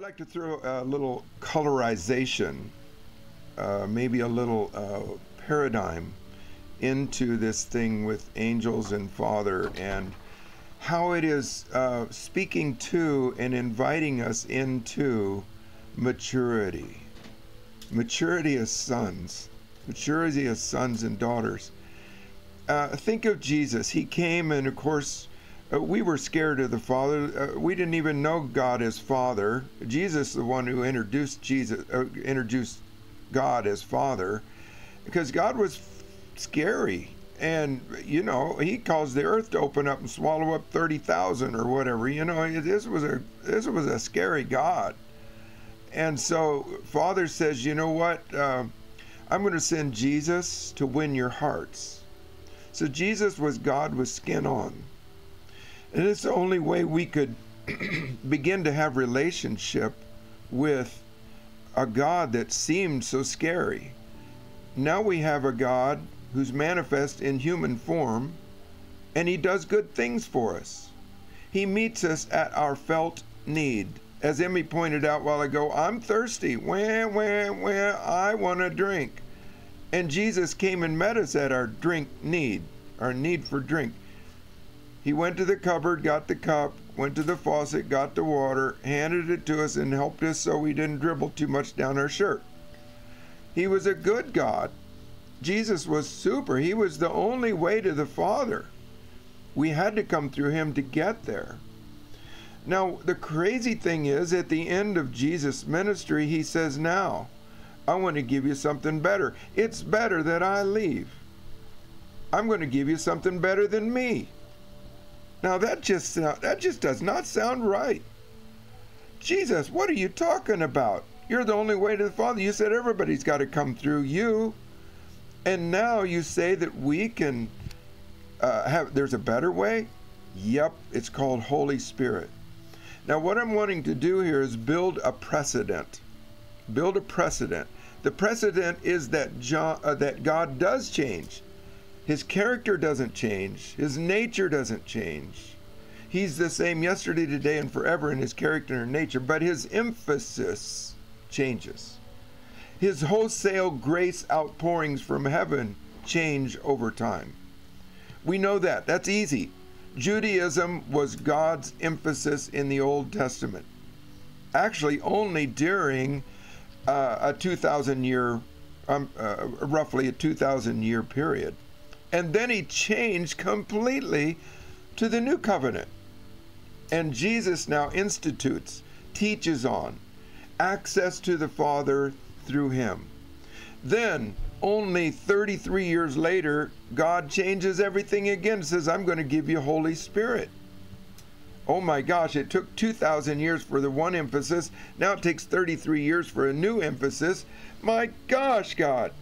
I'd like to throw a little colorization, uh, maybe a little uh, paradigm into this thing with angels and Father and how it is uh, speaking to and inviting us into maturity. Maturity as sons, maturity as sons and daughters. Uh, think of Jesus. He came, and of course, uh, we were scared of the Father. Uh, we didn't even know God as Father. Jesus, the one who introduced Jesus, uh, introduced God as Father, because God was scary, and you know He caused the earth to open up and swallow up thirty thousand or whatever. You know, this was a this was a scary God, and so Father says, you know what? Uh, I'm going to send Jesus to win your hearts. So Jesus was God with skin on. And it's the only way we could begin to have relationship with a God that seemed so scary. Now we have a God who's manifest in human form, and he does good things for us. He meets us at our felt need. As Emmy pointed out while ago, I'm thirsty. Wah, wah, wah, I want a drink. And Jesus came and met us at our drink need, our need for drink. He went to the cupboard, got the cup, went to the faucet, got the water, handed it to us, and helped us so we didn't dribble too much down our shirt. He was a good God. Jesus was super. He was the only way to the Father. We had to come through him to get there. Now, the crazy thing is, at the end of Jesus' ministry, he says, Now, I want to give you something better. It's better that I leave. I'm going to give you something better than me. Now that just that just does not sound right. Jesus, what are you talking about? You're the only way to the Father. You said everybody's got to come through you. And now you say that we can uh, have, there's a better way? Yep, it's called Holy Spirit. Now, what I'm wanting to do here is build a precedent. Build a precedent. The precedent is that, John, uh, that God does change. His character doesn't change, his nature doesn't change. He's the same yesterday, today, and forever in his character and nature, but his emphasis changes. His wholesale grace outpourings from heaven change over time. We know that. That's easy. Judaism was God's emphasis in the Old Testament. Actually, only during uh, a 2,000 year, um, uh, roughly a 2,000 year period. And then he changed completely to the new covenant. And Jesus now institutes, teaches on access to the Father through him. Then, only 33 years later, God changes everything again, says, I'm going to give you Holy Spirit. Oh my gosh, it took 2,000 years for the one emphasis. Now it takes 33 years for a new emphasis. My gosh, God.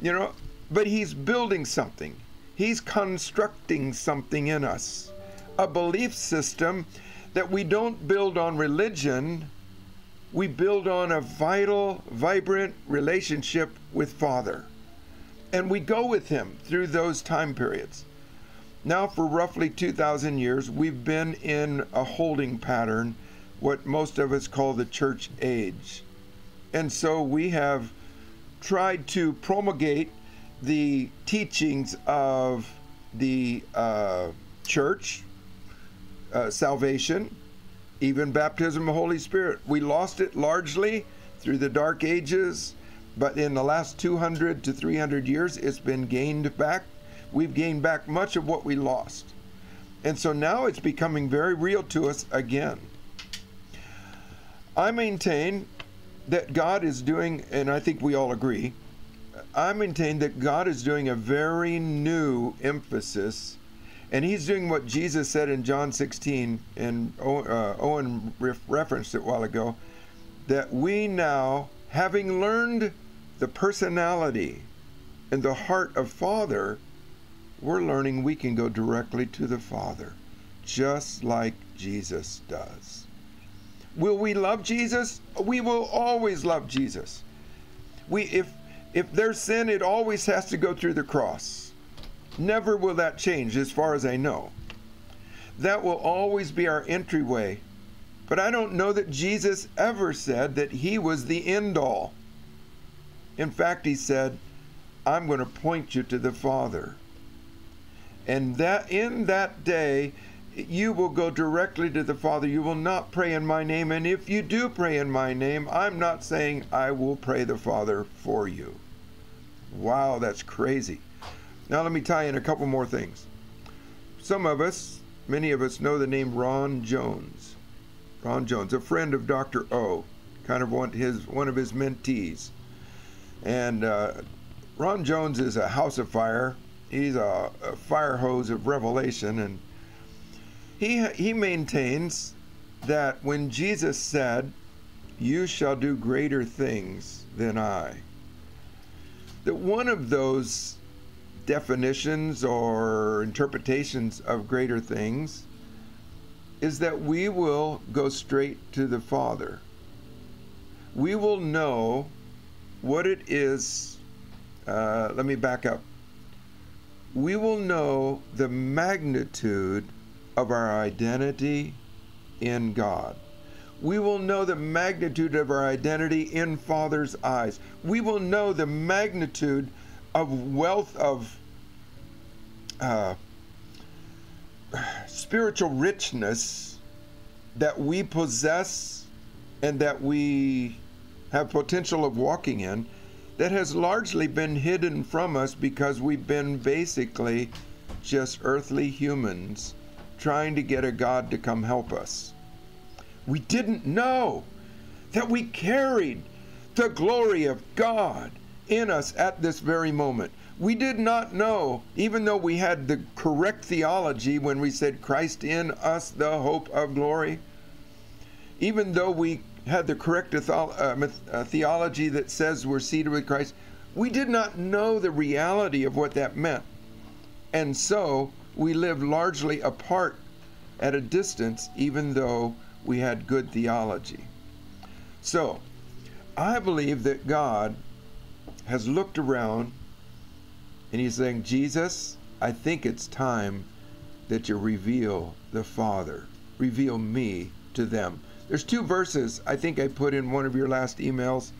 You know, but He's building something. He's constructing something in us, a belief system that we don't build on religion, we build on a vital, vibrant relationship with Father. And we go with Him through those time periods. Now, for roughly 2,000 years, we've been in a holding pattern, what most of us call the church age. And so we have tried to promulgate the teachings of the uh, church, uh, salvation, even baptism of the Holy Spirit. We lost it largely through the Dark Ages, but in the last 200 to 300 years, it's been gained back. We've gained back much of what we lost. And so now it's becoming very real to us again. I maintain that God is doing, and I think we all agree, I maintain that God is doing a very new emphasis, and He's doing what Jesus said in John 16, and uh, Owen referenced it a while ago, that we now, having learned the personality and the heart of Father, we're learning we can go directly to the Father, just like Jesus does. Will we love Jesus? We will always love Jesus. We if if there's sin, it always has to go through the cross. Never will that change, as far as I know. That will always be our entryway But I don't know that Jesus ever said that he was the end all. In fact, he said, I'm going to point you to the Father. And that in that day, you will go directly to the Father. You will not pray in my name. And if you do pray in my name, I'm not saying I will pray the Father for you. Wow, that's crazy. Now, let me tie in a couple more things. Some of us, many of us, know the name Ron Jones. Ron Jones, a friend of Dr. O, kind of one, his, one of his mentees. And uh, Ron Jones is a house of fire. He's a, a fire hose of revelation. And he, he maintains that when Jesus said, You shall do greater things than I, that one of those definitions or interpretations of greater things is that we will go straight to the Father. We will know what it is. Uh, let me back up. We will know the magnitude of our identity in God. We will know the magnitude of our identity in Father's eyes. We will know the magnitude of wealth of uh, spiritual richness that we possess and that we have potential of walking in that has largely been hidden from us because we've been basically just earthly humans trying to get a God to come help us. We didn't know that we carried the glory of God in us at this very moment. We did not know, even though we had the correct theology when we said Christ in us, the hope of glory, even though we had the correct uh, uh, theology that says we're seated with Christ, we did not know the reality of what that meant. And so we lived largely apart at a distance, even though we had good theology. So I believe that God has looked around and he's saying, Jesus, I think it's time that you reveal the Father, reveal me to them. There's two verses I think I put in one of your last emails.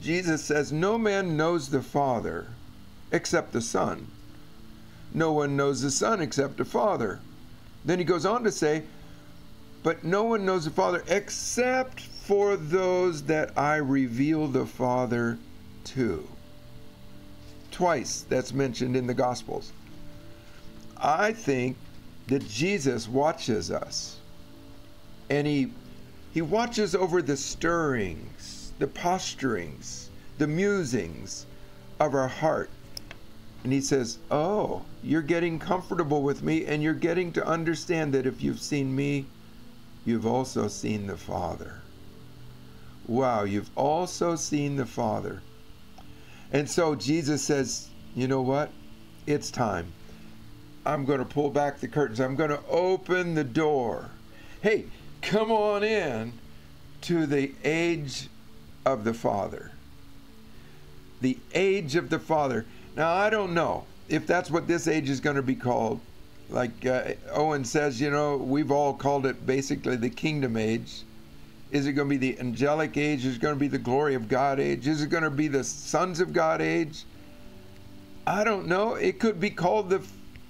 Jesus says, No man knows the Father except the Son. No one knows the Son except the Father. Then he goes on to say, But no one knows the Father except for those that I reveal the Father to twice that's mentioned in the Gospels. I think that Jesus watches us and he he watches over the stirrings, the posturings, the musings of our heart. And he says, "Oh, you're getting comfortable with me and you're getting to understand that if you've seen me, you've also seen the Father." Wow, you've also seen the Father. And so Jesus says, you know what? It's time. I'm going to pull back the curtains. I'm going to open the door. Hey, come on in to the age of the Father. The age of the Father. Now, I don't know if that's what this age is going to be called. Like uh, Owen says, you know, we've all called it basically the kingdom age. Is it going to be the angelic age? Is it going to be the glory of God age? Is it going to be the sons of God age? I don't know. It could be called the,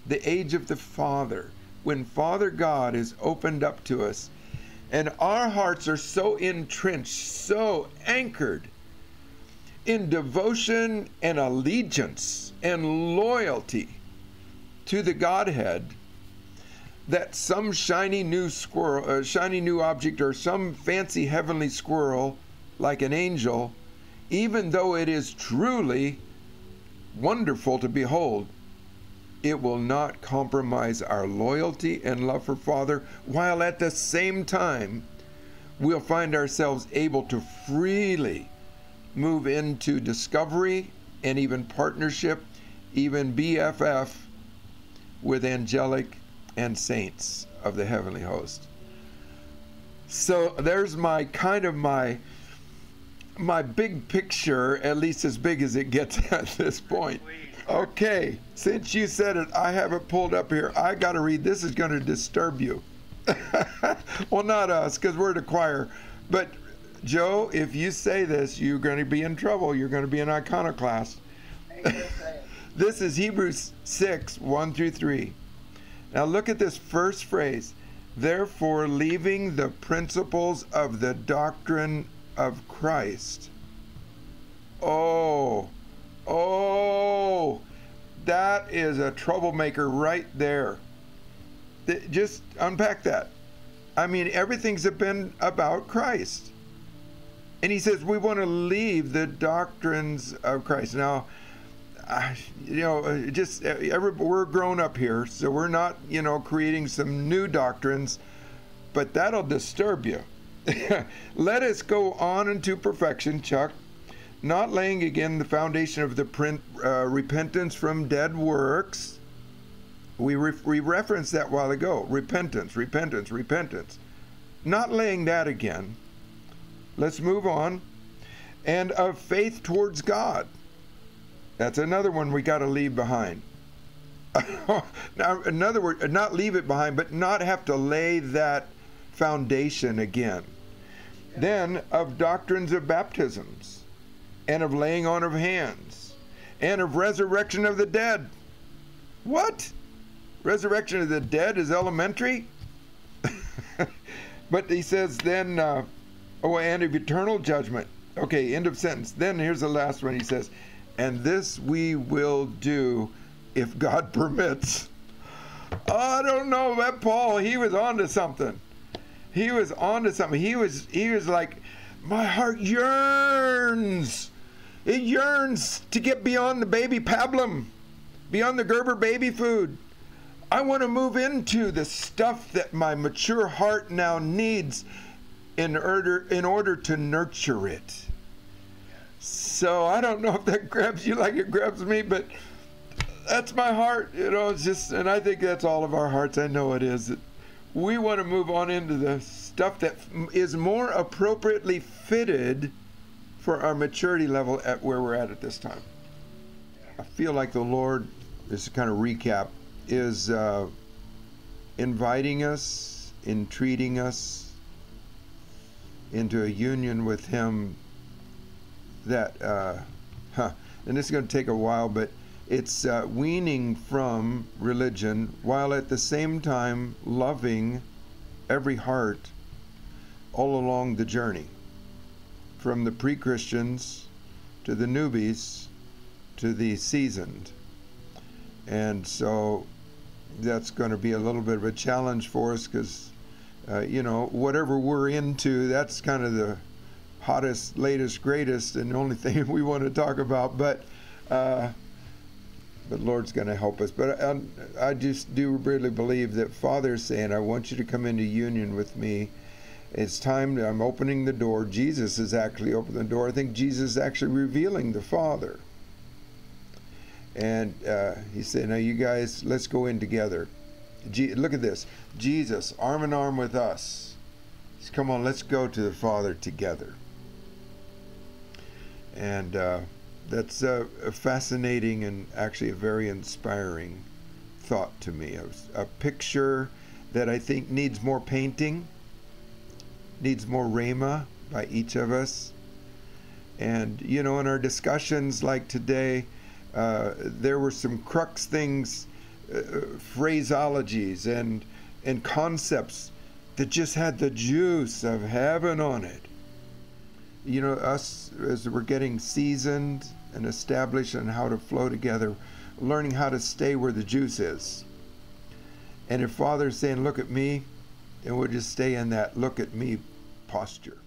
the age of the Father, when Father God is opened up to us. And our hearts are so entrenched, so anchored in devotion and allegiance and loyalty to the Godhead that some shiny new squirrel, uh, shiny new object, or some fancy heavenly squirrel, like an angel, even though it is truly wonderful to behold, it will not compromise our loyalty and love for Father, while at the same time, we'll find ourselves able to freely move into discovery and even partnership, even BFF with angelic and saints of the heavenly host. So there's my kind of my my big picture, at least as big as it gets at this point. Okay, since you said it, I have it pulled up here. I got to read. This is going to disturb you. well, not us, because we're the choir. But Joe, if you say this, you're going to be in trouble. You're going to be an iconoclast. this is Hebrews 6 1 through 3. Now look at this first phrase. Therefore, leaving the principles of the doctrine of Christ. Oh, oh, that is a troublemaker right there. Just unpack that. I mean, everything's been about Christ. And he says we want to leave the doctrines of Christ. Now, you know, uh, just uh, every, we're grown up here, so we're not, you know, creating some new doctrines, but that'll disturb you. Let us go on into perfection, Chuck, not laying again the foundation of the print, uh, repentance from dead works. We, re- we referenced that while ago. Repentance, repentance, repentance. Not laying that again. Let's move on. And of faith towards God that's another one we got to leave behind. now, in other words, not leave it behind, but not have to lay that foundation again. Then, of doctrines of baptisms, and of laying on of hands, and of resurrection of the dead. What? Resurrection of the dead is elementary? but he says then, uh, oh, and of eternal judgment. Okay, end of sentence. Then here's the last one. He says, and this we will do if God permits. Oh, I don't know that Paul, he was on to something. He was on to something. He was he was like, my heart yearns. It yearns to get beyond the baby pablum, beyond the Gerber baby food. I want to move into the stuff that my mature heart now needs in order in order to nurture it. So I don't know if that grabs you like it grabs me, but that's my heart. You know, it's just, and I think that's all of our hearts. I know it is. We want to move on into the stuff that is more appropriately fitted for our maturity level at where we're at at this time. I feel like the Lord, this kind of recap, is uh, inviting us, entreating us into a union with Him that, uh, huh, and this is going to take a while, but it's uh, weaning from religion while at the same time loving every heart all along the journey from the pre Christians to the newbies to the seasoned. And so that's going to be a little bit of a challenge for us because, uh, you know, whatever we're into, that's kind of the hottest, latest, greatest, and the only thing we want to talk about. But uh, but Lord's going to help us. But I, I just do really believe that Father's saying, "I want you to come into union with me." It's time. I'm opening the door. Jesus is actually opening the door. I think Jesus is actually revealing the Father. And uh, he said, "Now you guys, let's go in together." Look at this. Jesus, arm in arm with us. Come on, let's go to the Father together and uh, that's a, fascinating and actually a very inspiring thought to me. A, a picture that I think needs more painting, needs more rhema by each of us. And, you know, in our discussions like today, uh, there were some crux things, phraseologies, and, and concepts that just had the juice of heaven on it you know, us as we're getting seasoned and established on how to flow together, learning how to stay where the juice is. And if Father's saying, look at me, and we'll just stay in that look at me posture.